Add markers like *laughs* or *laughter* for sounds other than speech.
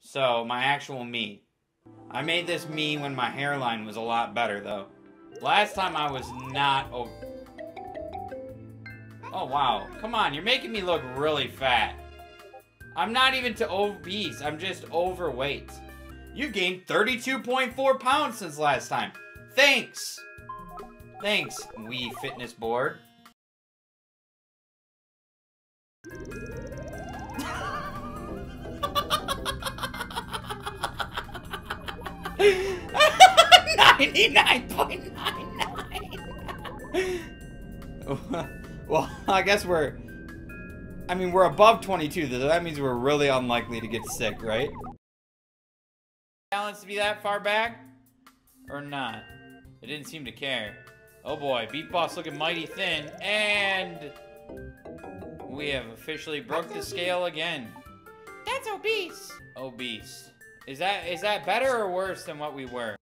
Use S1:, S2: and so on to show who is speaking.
S1: So, my actual Mii. I made this Mii when my hairline was a lot better, though. Last time I was not oh Oh, wow. Come on, you're making me look really fat. I'm not even to obese, I'm just overweight. You gained 32.4 pounds since last time. Thanks! Thanks, Wii Fitness Board. 99.99. *laughs* well, I guess we're... I mean, we're above 22, though. That means we're really unlikely to get sick, right? Balance to be that far back? Or not? It didn't seem to care. Oh boy, Beat Boss looking mighty thin, and... We have officially broke the scale again.
S2: That's obese.
S1: Obese. Is that is that better or worse than what we were?